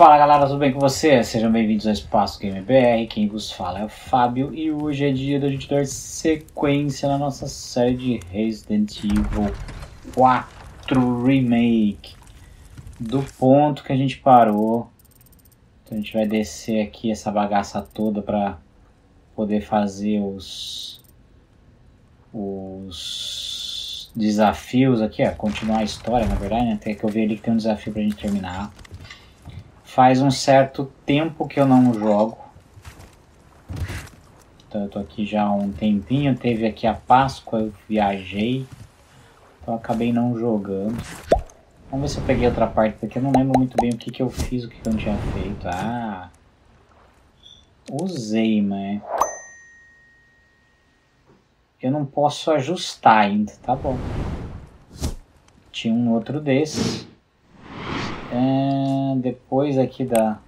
Fala galera, tudo bem com você? Sejam bem-vindos ao Espaço Game BR. Quem vos fala é o Fábio e hoje é dia da gente dar sequência na nossa série de Resident Evil 4 Remake. Do ponto que a gente parou. Então a gente vai descer aqui essa bagaça toda para poder fazer os os desafios aqui, ó, continuar a história, na verdade, né? Até que eu vi ali que tem um desafio pra gente terminar. Faz um certo tempo que eu não jogo. Então eu tô aqui já há um tempinho. Teve aqui a Páscoa, eu viajei. Então acabei não jogando. Vamos ver se eu peguei outra parte porque eu não lembro muito bem o que, que eu fiz, o que, que eu não tinha feito. Ah! Usei, mas... Eu não posso ajustar ainda, tá bom. Tinha um outro desses. É, depois aqui da,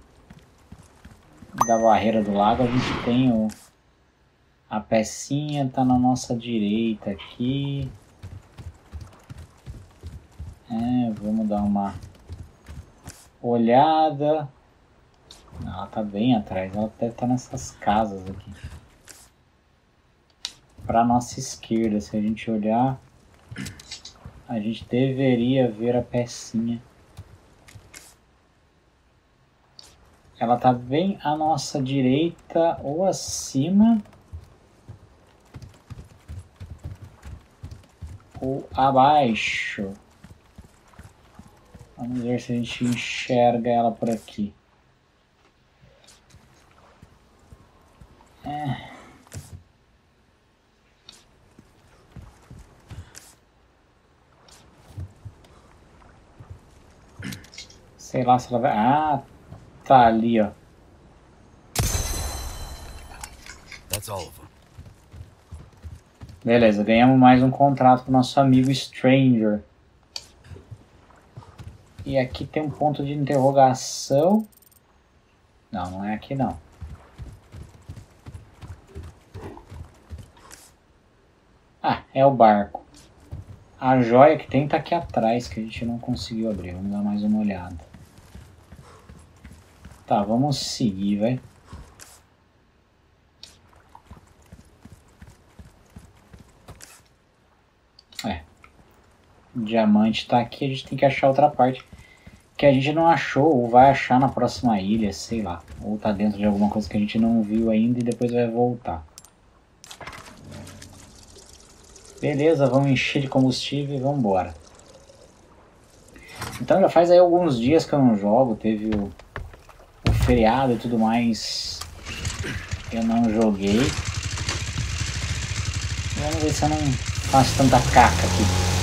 da barreira do lago a gente tem o, a pecinha, tá na nossa direita aqui. É, vamos dar uma olhada. Ela tá bem atrás, ela deve estar tá nessas casas aqui. Para nossa esquerda, se a gente olhar, a gente deveria ver a pecinha. Ela tá bem à nossa direita ou acima. Ou abaixo. Vamos ver se a gente enxerga ela por aqui. É. Sei lá se ela vai... Ah, Tá ali, ó. Beleza, ganhamos mais um contrato com nosso amigo Stranger. E aqui tem um ponto de interrogação. Não, não é aqui não. Ah, é o barco. A joia que tem tá aqui atrás, que a gente não conseguiu abrir. Vamos dar mais uma olhada. Tá, vamos seguir, vai. É. Diamante tá aqui, a gente tem que achar outra parte. Que a gente não achou, ou vai achar na próxima ilha, sei lá. Ou tá dentro de alguma coisa que a gente não viu ainda e depois vai voltar. Beleza, vamos encher de combustível e vamos embora. Então já faz aí alguns dias que eu não jogo, teve o feriado e tudo mais, eu não joguei. Vamos ver se eu não faço tanta caca aqui.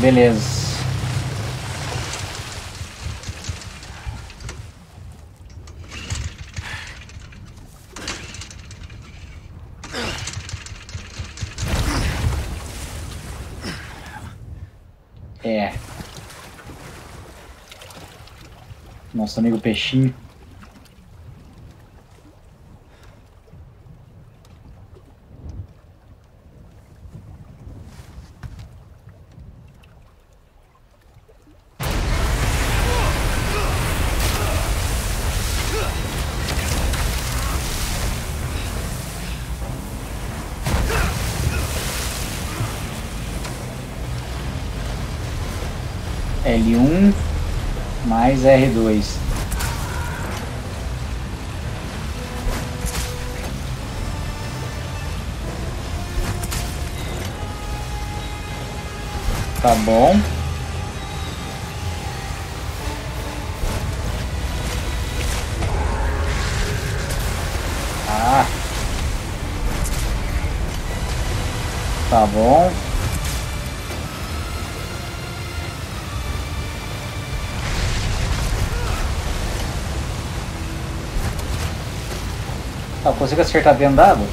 Beleza. É. Nosso amigo Peixinho. Tá bom. Tá, consigo acertar dentro d'água?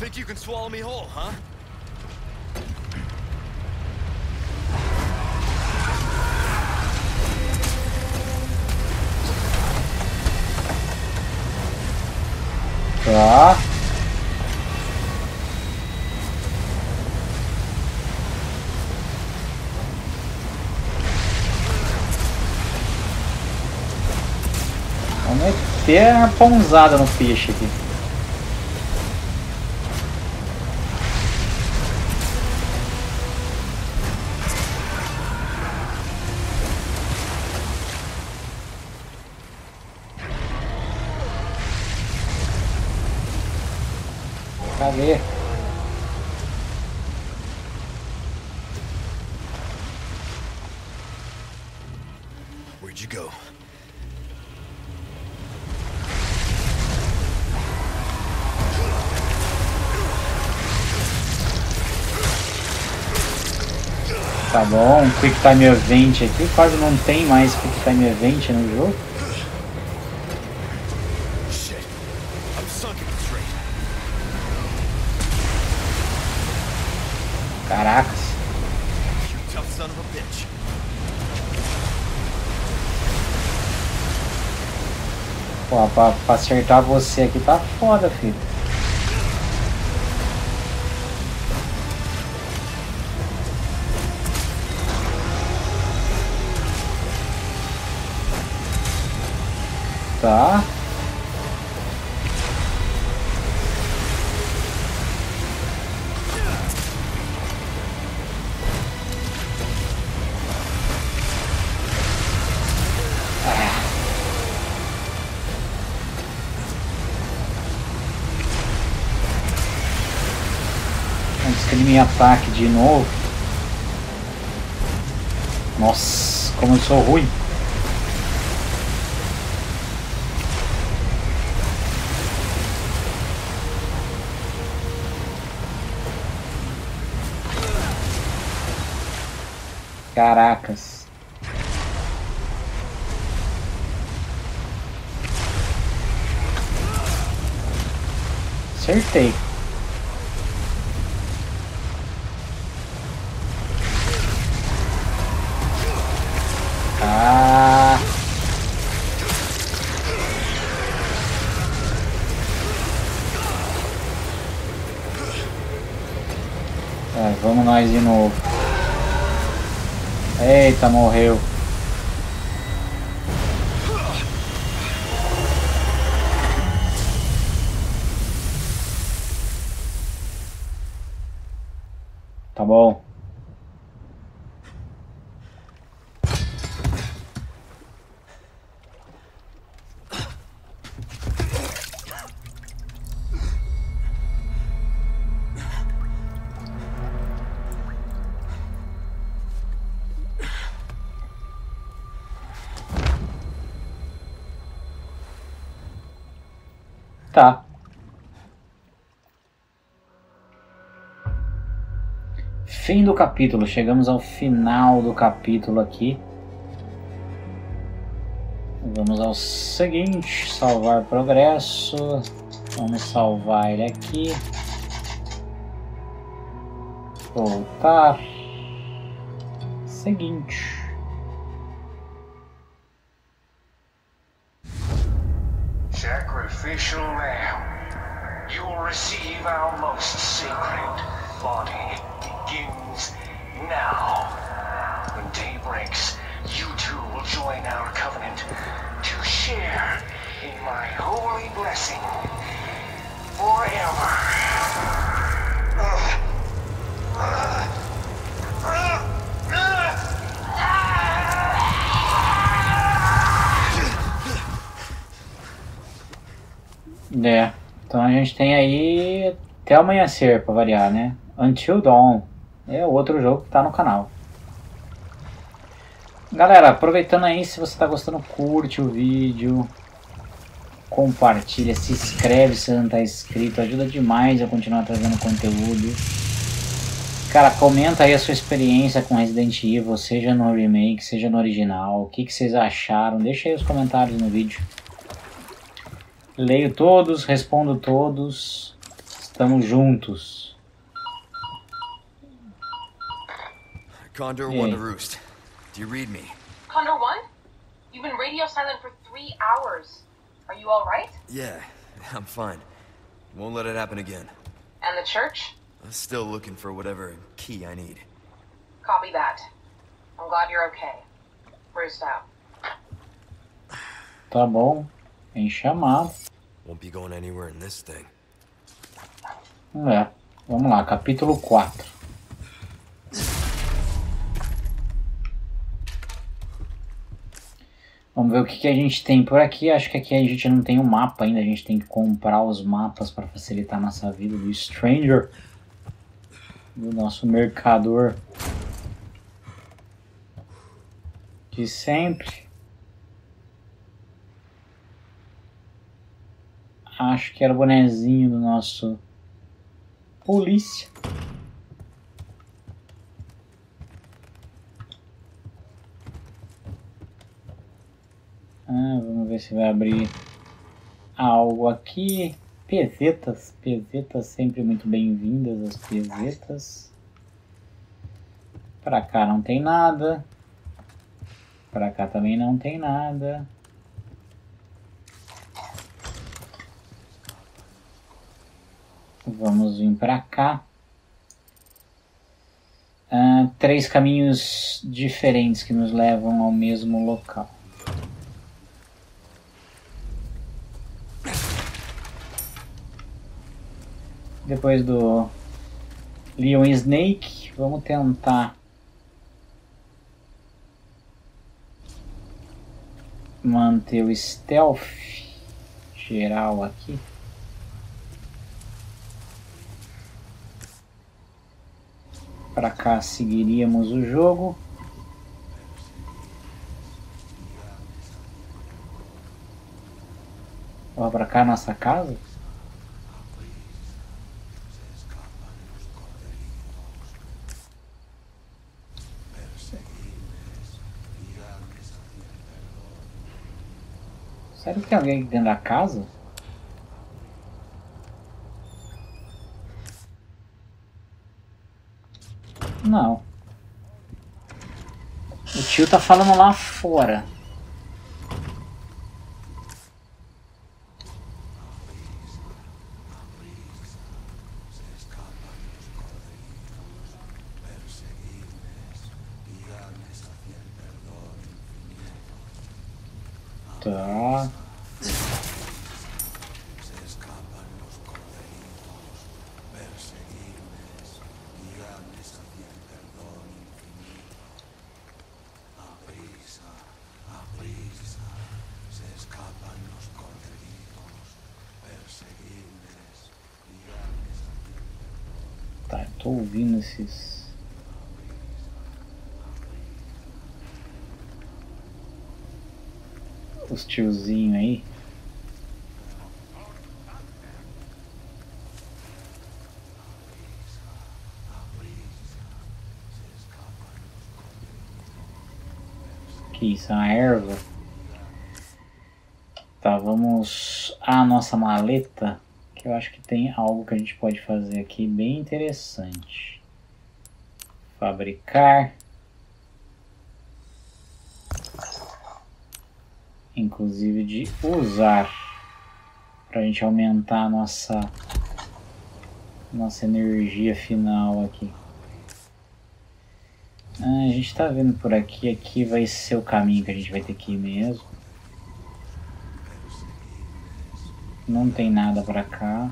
Think you can swallow me whole, huh? Vamos meter a ponzada no peixe aqui. Tá bom, Quick Time Event aqui. Quase não tem mais Quick Time Event no jogo. Caracas. Pô, pra, pra acertar você aqui tá foda, filho. Novo. Nossa, como eu sou ruim. Caracas. Acertei. Nós de novo. Eita, morreu. Tá bom. Tá. Fim do capítulo. Chegamos ao final do capítulo aqui. Vamos ao seguinte: salvar progresso. Vamos salvar ele aqui. Voltar. Seguinte. Sacrificial lamb, you will receive our most sacred body. Begins now. When day breaks, you two will join our covenant to share in my holy blessing forever. É. Então a gente tem aí até amanhecer pra variar, né? Until Dawn. É outro jogo que tá no canal. Galera, aproveitando aí, se você tá gostando, curte o vídeo. Compartilha, se inscreve se não tá inscrito. Ajuda demais a continuar trazendo conteúdo. Cara, comenta aí a sua experiência com Resident Evil, seja no remake, seja no original. O que, que vocês acharam? Deixa aí os comentários no vídeo. Leio todos, respondo todos. Estamos juntos. Condor Hey. one to roost. Do you read me? Condor One? You've been radio silent for three hours. Are you alright? Yeah, I'm fine. Won't let it happen again. And the church? I'm still looking for whatever key I need. Copy that. I'm glad you're okay. Roost out. Tá bom. Em chamado. Won't be going anywhere in this thing. É. Vamos lá, capítulo 4. Vamos ver o que, que a gente tem por aqui. Acho que aqui a gente não tem o mapa ainda. A gente tem que comprar os mapas para facilitar a nossa vida do Stranger. Do nosso mercador. De sempre. Acho que era o bonezinho do nosso polícia. Ah, vamos ver se vai abrir algo aqui. Pesetas, pesetas sempre muito bem-vindas as pesetas. Pra cá não tem nada. Pra cá também não tem nada. Vamos vir pra cá. Ah, três caminhos diferentes que nos levam ao mesmo local. Depois do Leon Snake, vamos tentar manter o stealth geral aqui. Para cá seguiríamos o jogo. Ó, pra cá nossa casa? Sério que tem alguém dentro da casa? Não. O tio tá falando lá fora. Esses. Os tiozinhos aí. Que isso, é uma erva. Tá, vamos à nossa maleta. Que eu acho que tem algo que a gente pode fazer aqui bem interessante. Fabricar. Inclusive de usar. Pra gente aumentar a nossa, nossa energia final aqui. Ah, a gente tá vendo por aqui. Aqui vai ser o caminho que a gente vai ter que ir mesmo. Não tem nada pra cá.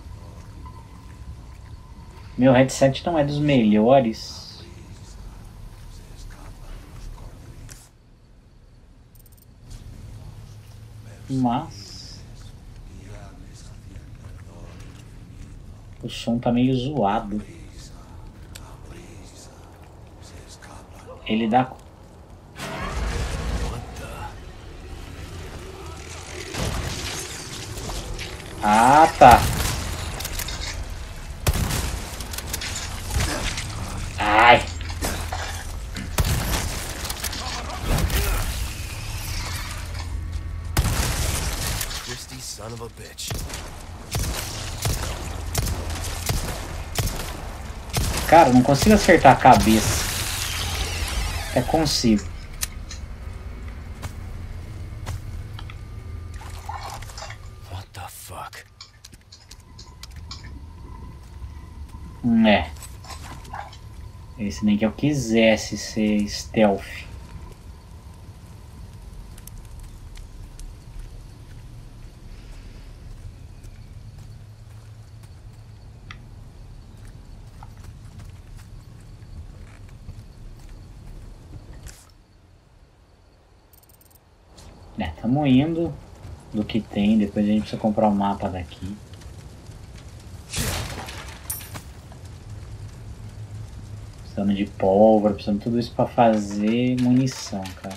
Meu headset não é dos melhores. Mas o som tá meio zoado. Ele dá Ah, tá. Consigo acertar a cabeça. É consigo. What the fuck? É. Esse nem que eu quisesse ser stealth. É, estamos indo do que tem, depois a gente precisa comprar o mapa daqui. Precisando de pólvora, precisando de tudo isso pra fazer munição, cara.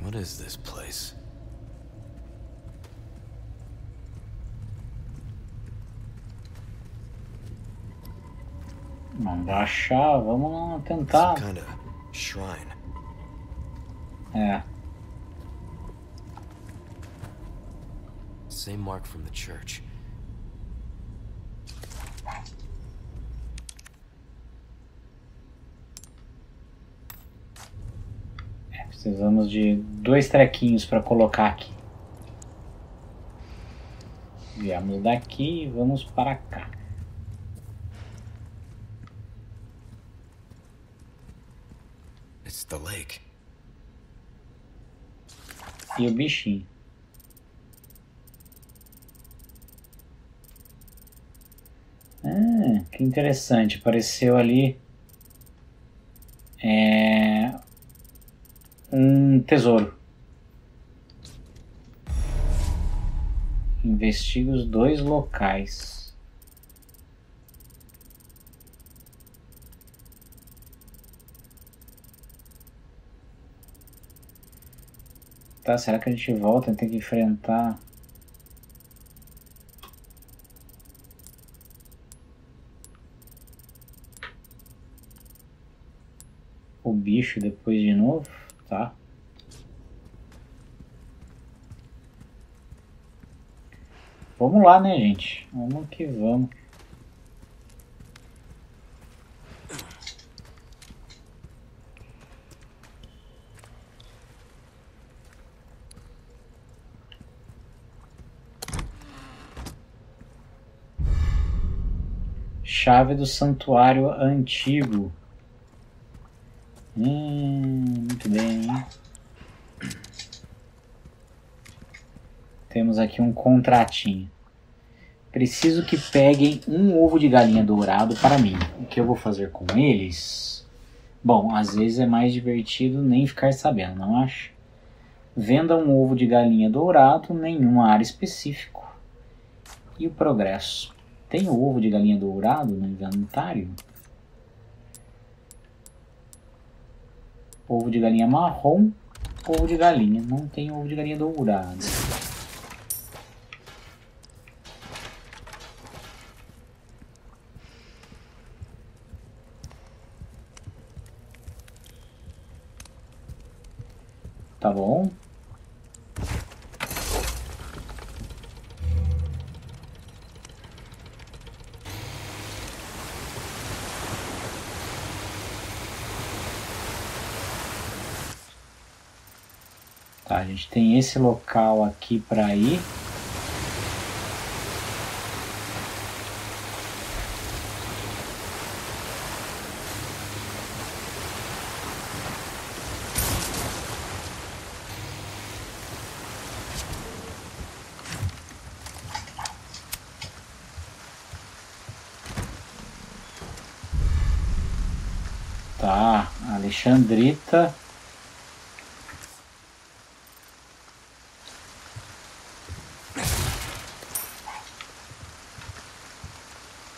What is this place? Vamos achar, vamos tentar. Some kind of shrine. É, Same mark from the church. precisamos de dois trequinhos para colocar aqui. Viemos daqui e vamos para cá. O bichinho. Ah, que interessante. Apareceu ali é, um tesouro. Investiga os dois locais. Tá, será que a gente volta e tem que enfrentar? O bicho depois de novo? Tá. Vamos lá, né, gente? Vamos que vamos. Chave do santuário antigo. Hum, muito bem. Temos aqui um contratinho. Preciso que peguem um ovo de galinha dourado para mim. O que eu vou fazer com eles? Bom, às vezes é mais divertido nem ficar sabendo, não acha? Venda um ovo de galinha dourado, nenhuma área específico. E o progresso? Tem ovo de galinha dourado no inventário? Ovo de galinha marrom, ovo de galinha. Não tem ovo de galinha dourado. Gente tem esse local aqui para ir. Tá, Alexandrita.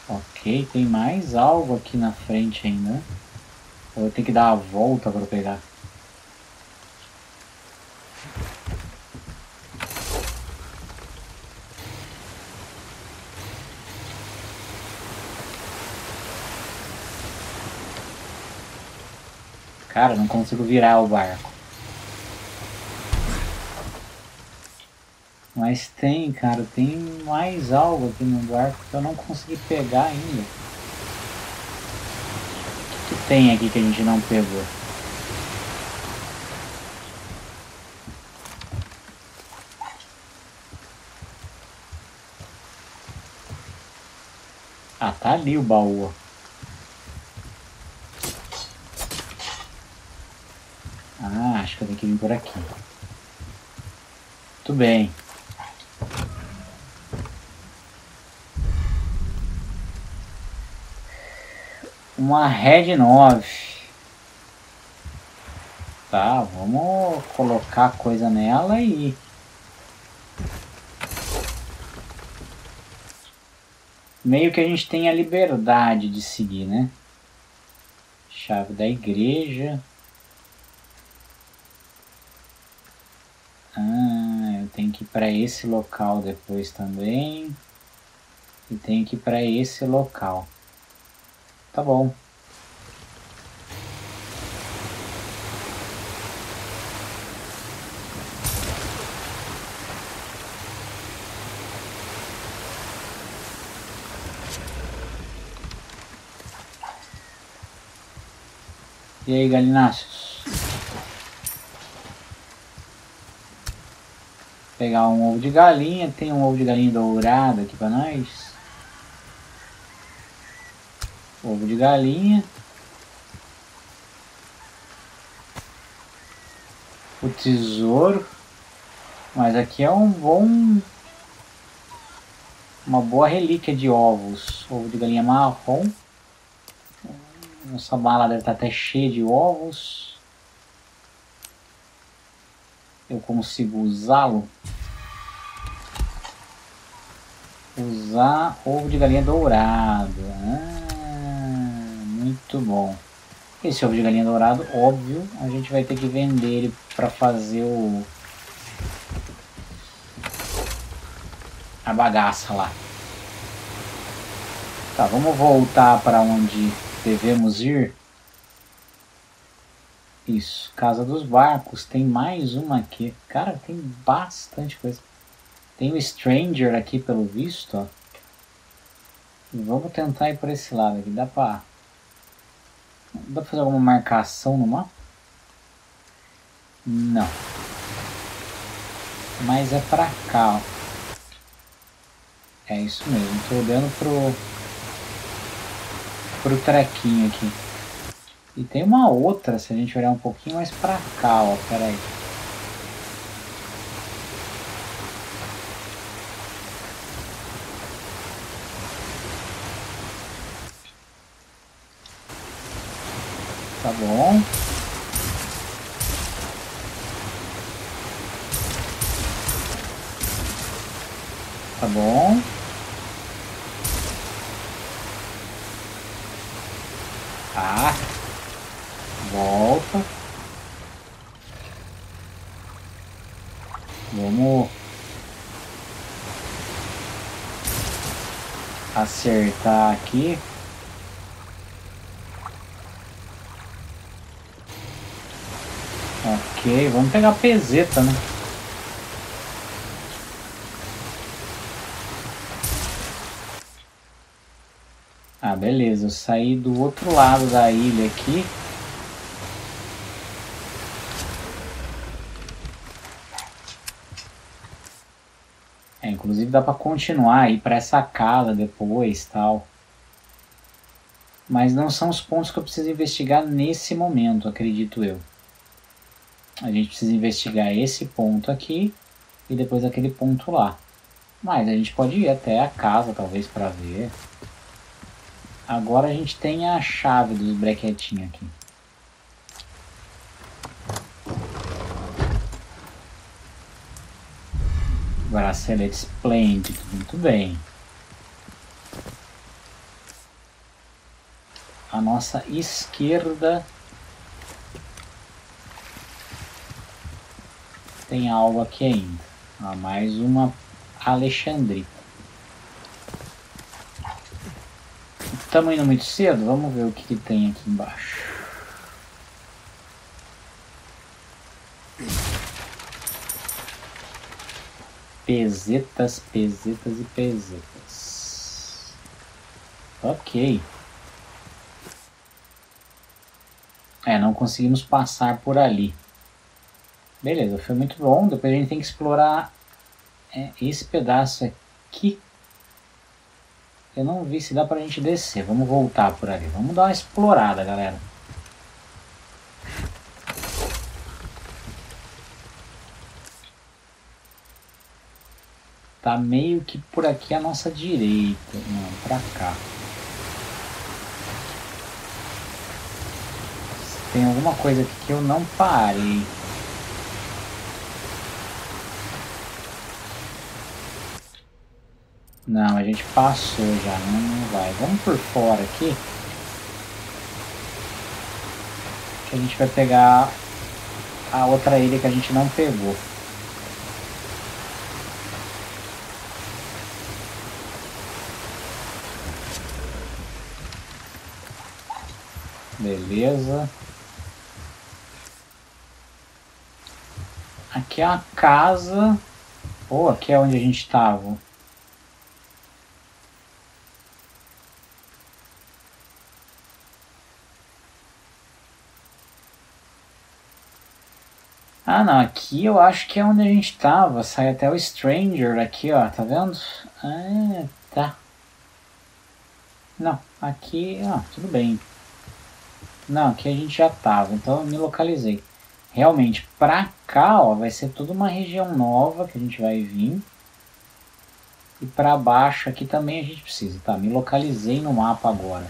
Ok, tem mais algo aqui na frente ainda. Eu vou ter que dar a volta para pegar. Cara, não consigo virar o barco. Mas tem, cara, tem mais algo aqui no barco que eu não consegui pegar ainda. Tem aqui que a gente não pegou? Ah, tá ali o baú. Ah, acho que eu tenho que vir por aqui. Muito bem. Uma Red 9. Tá, vamos colocar coisa nela e meio que a gente tem a liberdade de seguir, né? Chave da igreja. Ah, eu tenho que ir para esse local depois também. E tenho que ir para esse local. Tá bom. E aí, galináceos? Pegar um ovo de galinha. Tem um ovo de galinha dourado aqui pra nós. Ovo de galinha. O tesouro. Mas aqui é um bom... Uma boa relíquia de ovos. Ovo de galinha marrom. Nossa mala deve estar até cheia de ovos. Eu consigo usá-lo. Usar ovo de galinha dourado. Ah, muito bom. Esse ovo de galinha dourado, óbvio, a gente vai ter que vender ele para fazer o a bagaça lá. Tá, vamos voltar para onde devemos ir. Isso, Casa dos Barcos, tem mais uma aqui. Cara, tem bastante coisa. Tem o Stranger aqui pelo visto, ó. Vamos tentar ir por esse lado aqui. Dá pra... Dá pra fazer alguma marcação no mapa? Não. Mas é pra cá, ó. É isso mesmo. Tô olhando pro pro trequinho aqui. E tem uma outra, se a gente olhar um pouquinho mais pra cá, ó, pera aí. Tá bom. Tá bom. Tá. Volta. Vamos acertar aqui. Vamos pegar a peseta, né? Ah, beleza. Eu saí do outro lado da ilha aqui. É, inclusive dá para continuar ir para essa casa depois, tal. Mas não são os pontos que eu preciso investigar nesse momento, acredito eu. A gente precisa investigar esse ponto aqui e depois aquele ponto lá. Mas a gente pode ir até a casa, talvez, para ver. Agora a gente tem a chave dos brequetinhos aqui. Bracelete esplêndido, muito bem. A nossa esquerda tem algo aqui ainda. Ah, mais uma Alexandrita. Tá Estamos indo muito cedo? Vamos ver o que, que tem aqui embaixo. Pesetas, pesetas e pesetas. Ok. É, não conseguimos passar por ali. Beleza, foi muito bom. Depois a gente tem que explorar é, esse pedaço aqui. Eu não vi se dá pra gente descer. Vamos voltar por ali. Vamos dar uma explorada, galera. Tá meio que por aqui à nossa direita. Não, pra cá. Tem alguma coisa aqui que eu não parei. Não, a gente passou já, não, não vai. Vamos por fora aqui. Que a gente vai pegar a outra ilha que a gente não pegou. Beleza. Aqui é uma casa. Pô, aqui é onde a gente estava. Não, aqui eu acho que é onde a gente estava. Sai até o Stranger aqui, ó. Tá vendo? Ah, tá. Não, aqui, ó, tudo bem. Não, aqui a gente já tava, então eu me localizei. Realmente, pra cá, ó, vai ser toda uma região nova que a gente vai vir. E pra baixo aqui também a gente precisa, tá? Me localizei no mapa agora.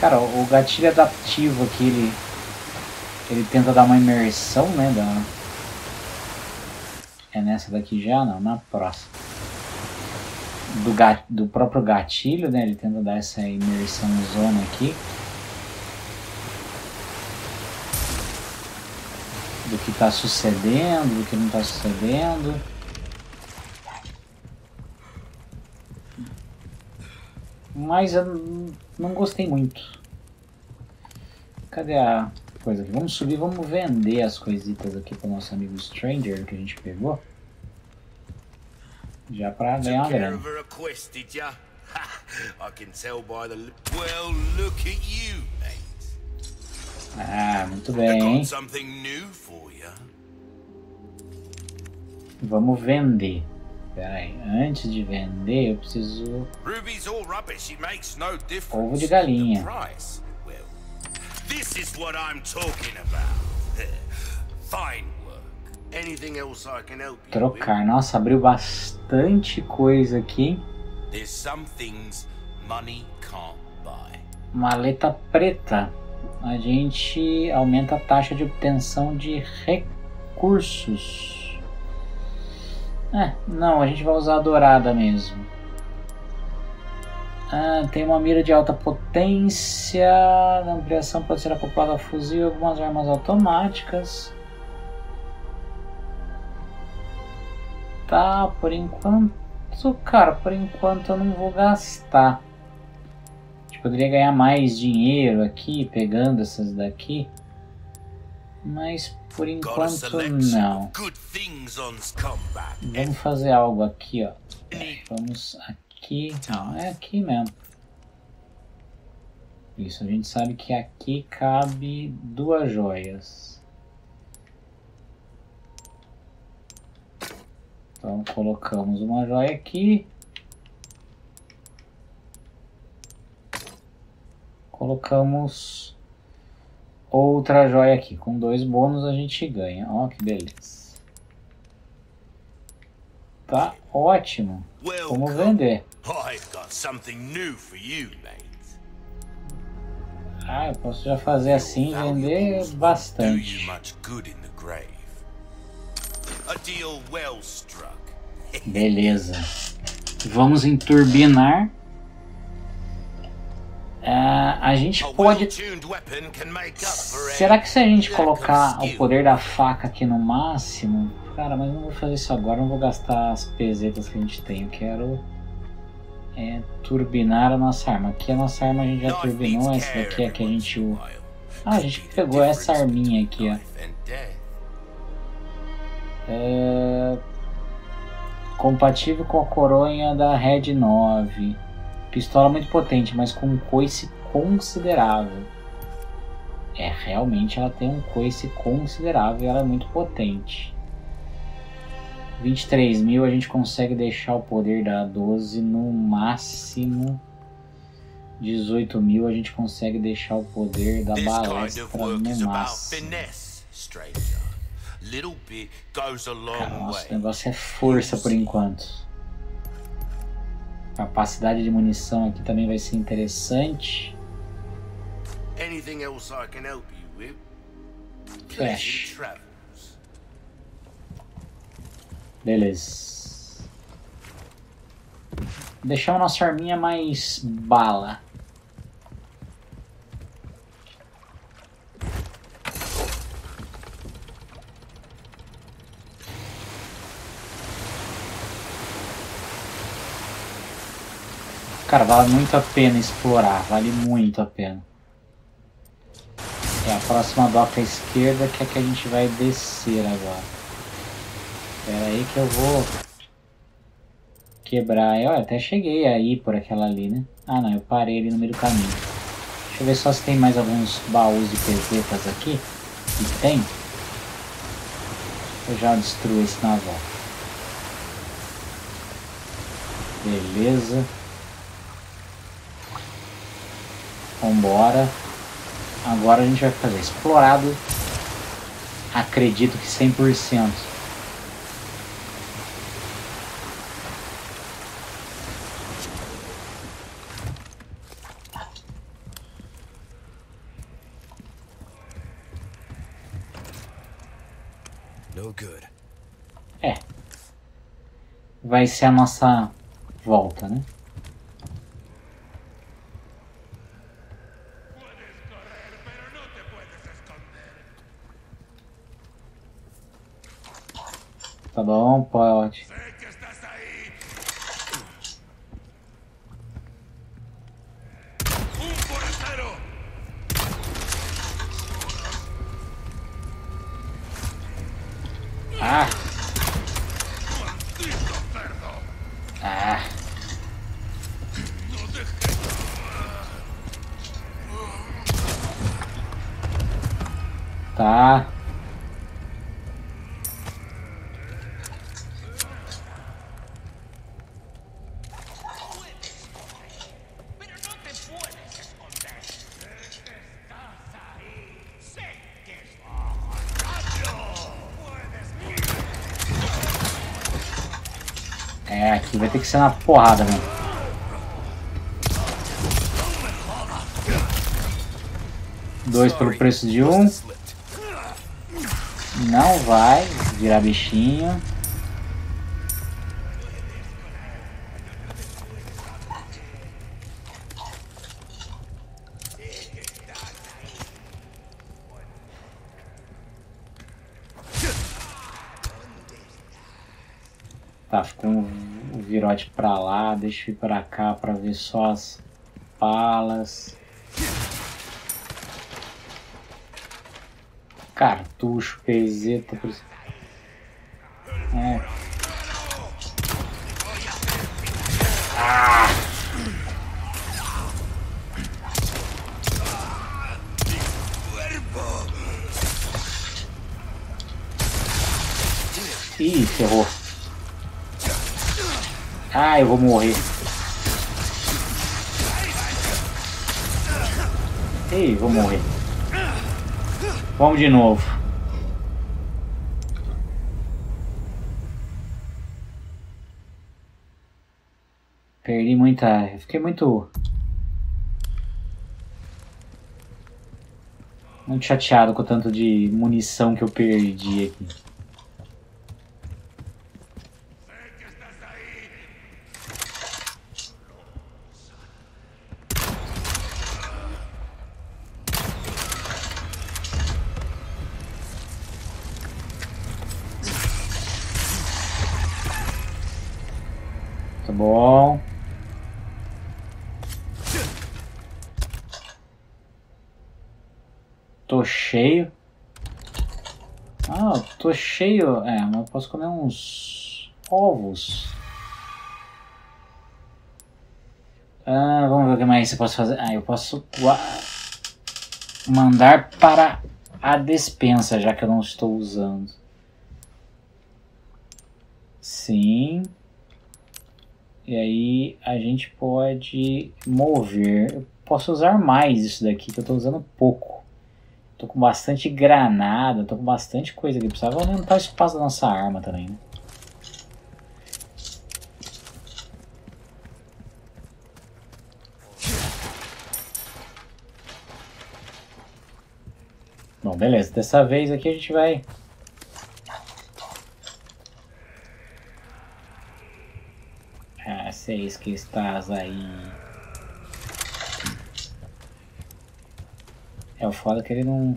Cara, o gatilho adaptivo aqui, ele, ele tenta dar uma imersão, né? Da, é nessa daqui já? Não, na próxima. Do, gat, do próprio gatilho, né? Ele tenta dar essa imersão zona aqui. Do que está sucedendo, do que não está sucedendo. Mas eu não gostei muito. Cadê a coisa aqui? Vamos subir, vamos vender as coisitas aqui para o nosso amigo Stranger que a gente pegou. Já pra ganhar uma grana. Ah, muito bem. Vamos vender. Pera aí, antes de vender eu preciso... Ovo de galinha. This is what I'm talking about. Fine Trocar. Nossa, abriu bastante coisa aqui. Maleta preta. A gente aumenta a taxa de obtenção de recursos. É, não, a gente vai usar a dourada mesmo. Ah, tem uma mira de alta potência. A ampliação pode ser acoplada a fuzil e algumas armas automáticas. Tá, por enquanto, cara, por enquanto eu não vou gastar. A gente poderia ganhar mais dinheiro aqui, pegando essas daqui. Mas por enquanto não. Vamos fazer algo aqui, ó. Vamos aqui. Não, é aqui mesmo. Isso, a gente sabe que aqui cabe duas joias. Então colocamos uma joia aqui. Colocamos outra joia aqui. Com dois bônus a gente ganha. Ó que beleza. Tá ótimo. Vamos vender. Ah, eu posso já fazer assim vender bastante. Beleza. Vamos em turbinar. Uh, a gente pode. Será que se a gente colocar o poder da faca aqui no máximo. Cara, mas não vou fazer isso agora, não vou gastar as pesetas que a gente tem. Eu quero é turbinar a nossa arma. Aqui a nossa arma a gente já turbinou, essa daqui é que a gente... Ah, a gente pegou essa arminha aqui, ó. É... Compatível com a coronha da Red 9. Pistola muito potente, mas com um coice considerável. É, realmente ela tem um coice considerável e ela é muito potente. 23 mil a gente consegue deixar o poder da 12 no máximo. 18 mil a gente consegue deixar o poder da balestra no máximo. Cara, nosso way. negócio é força por enquanto. Capacidade de munição aqui também vai ser interessante. Anything else I can help you with? Flash. Beleza. Deixar a nossa arminha mais bala. Cara, vale muito a pena explorar, vale muito a pena. É a próxima doca esquerda que é que a gente vai descer agora. Espera aí que eu vou quebrar. Eu até cheguei aí por aquela ali, né? Ah não, eu parei ali no meio do caminho. Deixa eu ver só se tem mais alguns baús de pesetas aqui. E tem. Eu já destruo esse na volta. Beleza. Vambora. Agora a gente vai fazer explorado. Acredito que 100%. No good. vai ser a nossa volta, né? Tá bom, pode. Que ser na porrada, né? Dois pelo preço de um. Não vai virar bichinho. Tá, ficou um o virote pra lá, deixa ir pra cá pra ver só as balas. Cartucho, peseta. por- É. Ah! Ih, ferrou. Ah, eu vou morrer. Ei, vou morrer. Vamos de novo. Perdi muita. Fiquei muito. Muito chateado com o tanto de munição que eu perdi aqui. Tá bom. Tô cheio. Ah, tô cheio. É, mas eu posso comer uns ovos. Ah, vamos ver o que mais eu posso fazer. Ah, eu posso mandar para a despensa, já que eu não estou usando. Sim. E aí a gente pode mover. Eu posso usar mais isso daqui, que eu estou usando pouco. Tô com bastante granada, tô com bastante coisa aqui. Precisava aumentar o espaço da nossa arma também, né? Bom, beleza. Dessa vez aqui a gente vai... Ah, seis que estás aí. É o foda que ele não...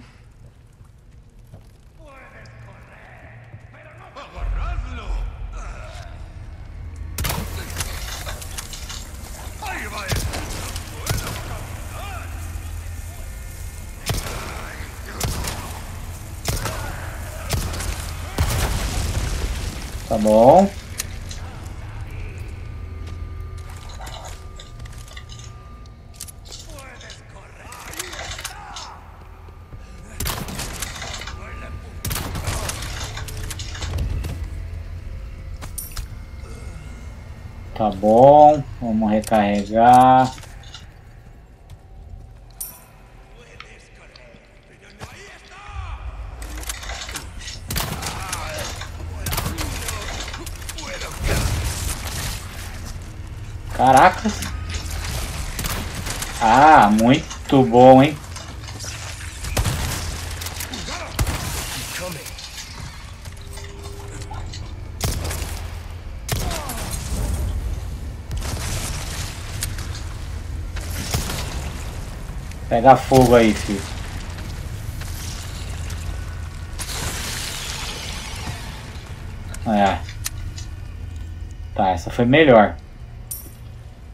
Tá bom. Bom, vamos recarregar. Caracas. Ah, muito bom, hein? Pega fogo aí, filho. É. Tá, essa foi melhor.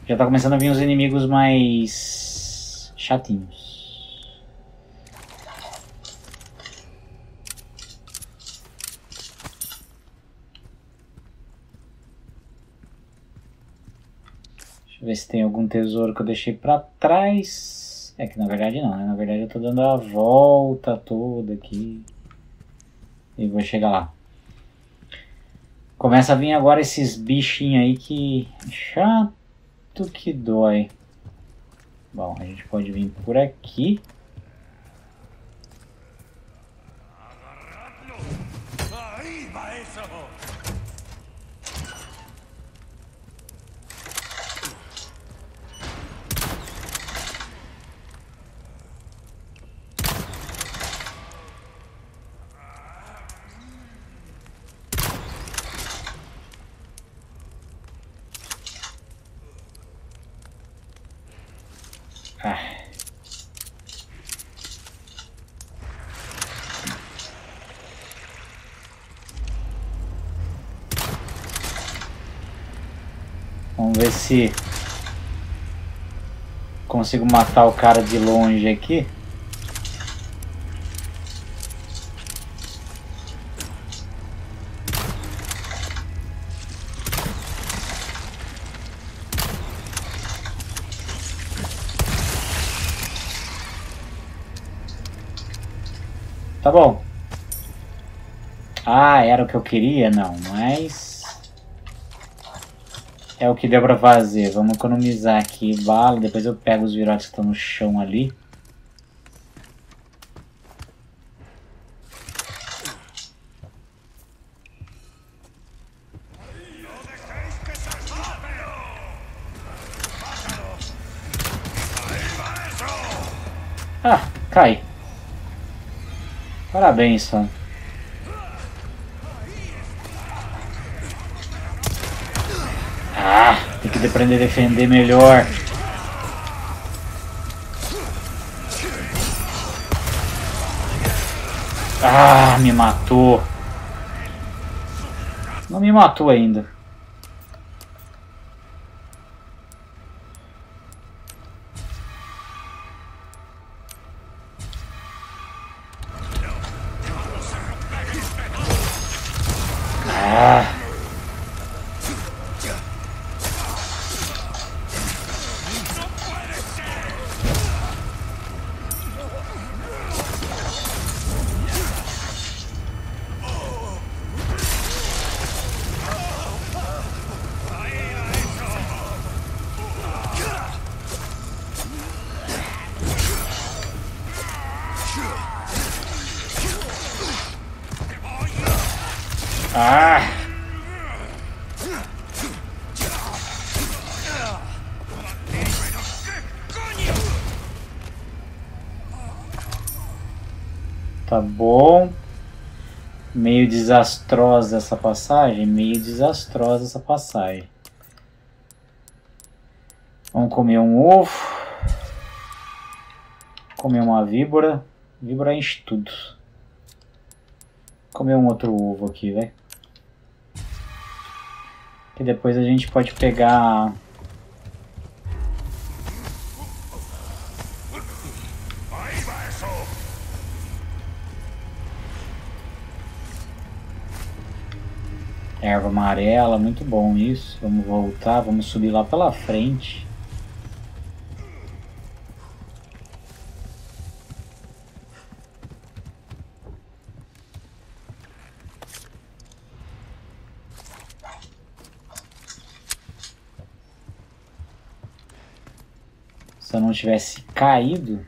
Já tá começando a vir os inimigos mais chatinhos. Deixa eu ver se tem algum tesouro que eu deixei pra trás. É que na verdade não, né? Na verdade eu tô dando a volta toda aqui. E vou chegar lá. Começa a vir agora esses bichinhos aí que. Chato que dói. Bom, a gente pode vir por aqui. Vamos ver se consigo matar o cara de longe aqui. Tá bom. Ah, era o que eu queria? Não, mas... É o que deu pra fazer. Vamos economizar aqui bala. Depois eu pego os virotes que estão no chão ali. Ah, cai. Parabéns, fã. Aprender a defender melhor. Ah, me matou. Não me matou ainda. Tá bom. Meio desastrosa essa passagem? Meio desastrosa essa passagem. Vamos comer um ovo. Comer uma víbora. Víbora enche tudo. Comer um outro ovo aqui, velho. Que depois a gente pode pegar Erva amarela, muito bom isso. Vamos voltar, vamos subir lá pela frente. Se eu não tivesse caído,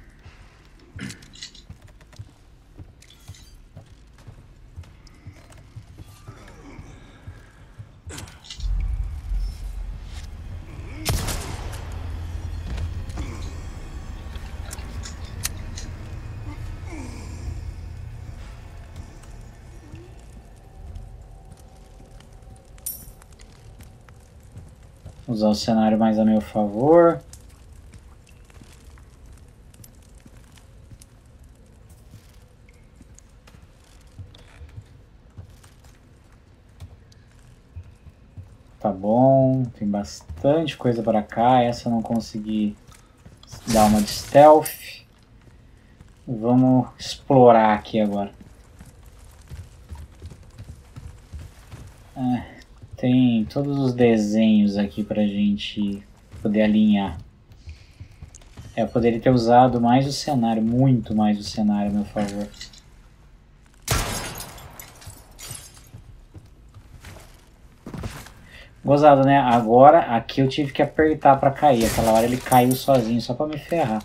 usar o cenário mais a meu favor. Tá bom, tem bastante coisa para cá. Essa eu não consegui dar uma de stealth. Vamos explorar aqui agora. É. Tem todos os desenhos aqui pra gente poder alinhar. É, eu poderia ter usado mais o cenário, muito mais o cenário a meu favor. Gozado, né? Agora aqui eu tive que apertar pra cair. Aquela hora ele caiu sozinho só pra me ferrar.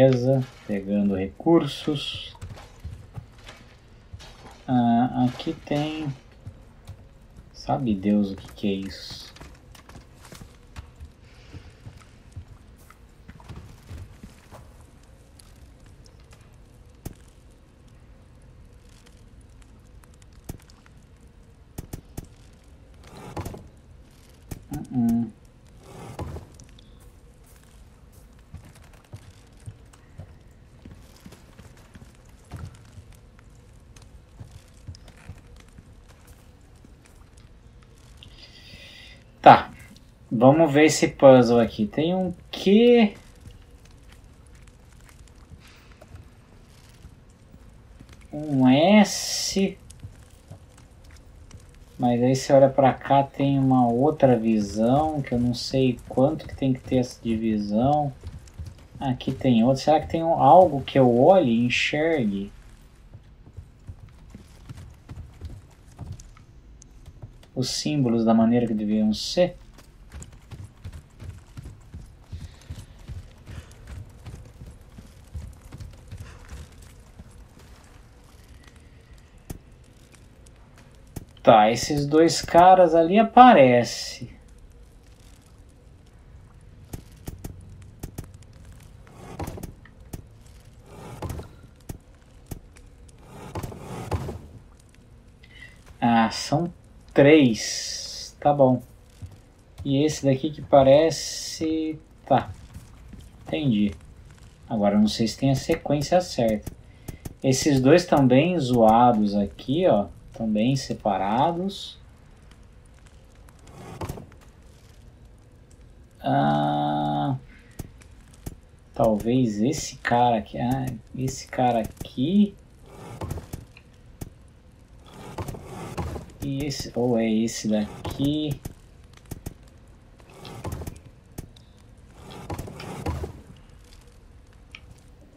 Beleza, pegando recursos. Ah, aqui tem... Sabe Deus o que, que é isso. Uh -uh. Tá. Vamos ver esse puzzle aqui. Tem um que... Um S... Mas aí você olha pra cá tem uma outra visão que eu não sei quanto que tem que ter essa divisão. Aqui tem outro. Será que tem algo que eu olhe e enxergue? os símbolos da maneira que deviam ser. Tá, esses dois caras ali aparecem. Ah, são três. Tá bom. E esse daqui que parece... Tá. Entendi. Agora não sei se tem a sequência certa. Esses dois também zoados aqui, ó. Também separados. Ah, talvez esse cara aqui. Ah, esse cara aqui E esse, ou é esse daqui.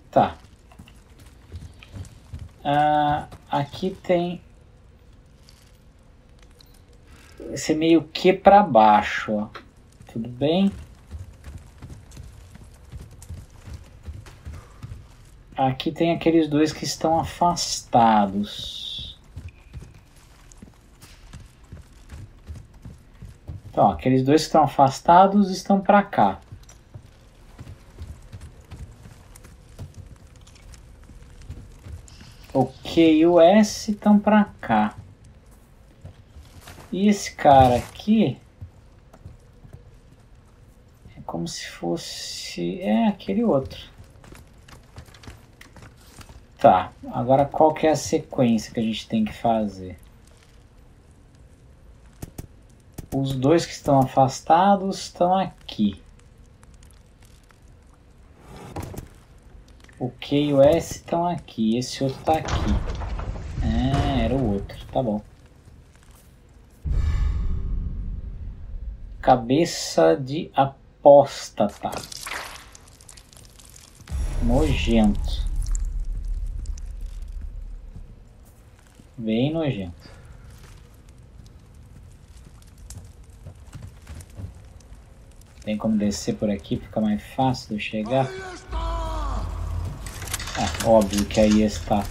Tá. Ah, aqui tem ser meio que pra baixo. Tudo bem? Aqui tem aqueles dois que estão afastados. Então, aqueles dois que estão afastados estão para cá. O Q e o S estão para cá. E esse cara aqui é como se fosse é aquele outro. Tá, agora qual que é a sequência que a gente tem que fazer? Os dois que estão afastados estão aqui. O Q e o S estão aqui. Esse outro está aqui. Ah, era o outro. Tá bom. Cabeça de apóstata. Nojento. Bem nojento. Tem como descer por aqui, fica mais fácil de chegar. Ah, óbvio que aí está.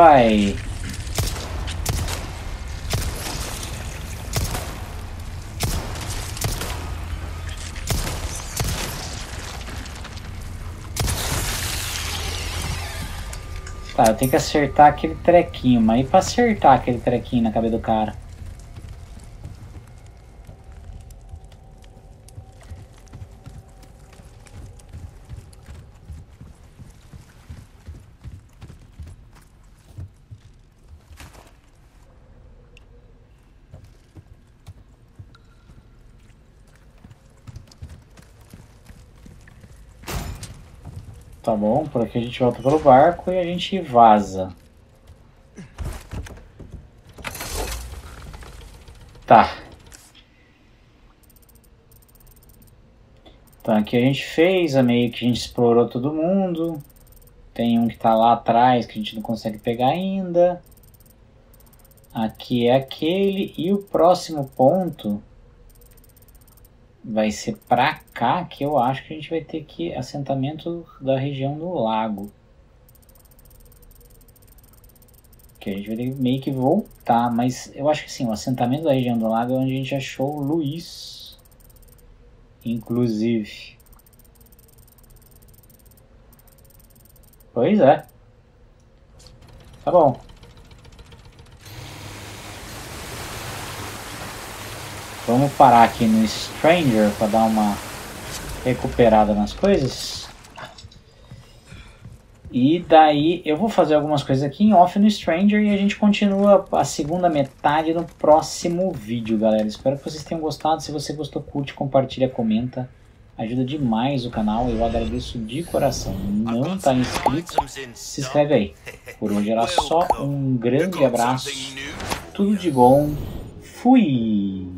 Vai. Tá, eu tenho que acertar aquele trequinho, mas e pra acertar aquele trequinho na cabeça do cara? Tá bom, por aqui a gente volta pelo barco e a gente vaza. Tá. Então aqui a gente fez, a meio que a gente explorou todo mundo. Tem um que tá lá atrás que a gente não consegue pegar ainda. Aqui é aquele. E o próximo ponto vai ser pra cá que eu acho que a gente vai ter que assentamento da região do lago. Que a gente vai ter que meio que voltar, mas eu acho que sim, o assentamento da região do lago é onde a gente achou o Luiz. Inclusive. Pois é. Tá bom. Vamos parar aqui no Stranger para dar uma recuperada nas coisas. E daí eu vou fazer algumas coisas aqui em off no Stranger e a gente continua a segunda metade no próximo vídeo, galera. Espero que vocês tenham gostado. Se você gostou, curte, compartilha, comenta. Ajuda demais o canal, eu agradeço de coração. Não está inscrito, se inscreve aí. Por hoje era só um grande abraço, tudo de bom, fui!